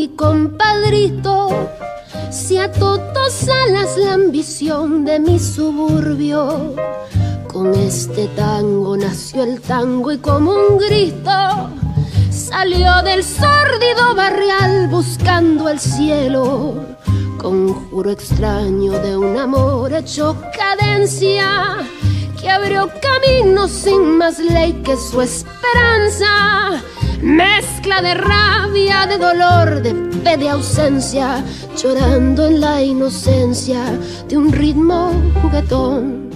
mi compadrito. Si a todos alas la ambición de mi suburbio, con este tango nació el tango y como un grito salió del sórdido barrial buscando el cielo. Conjuro extraño de un amor hecho cadencia que abrió camino sin más ley que su esperanza. De rabia, de dolor, de fe, de ausencia, llorando en la inocencia de un ritmo juguetón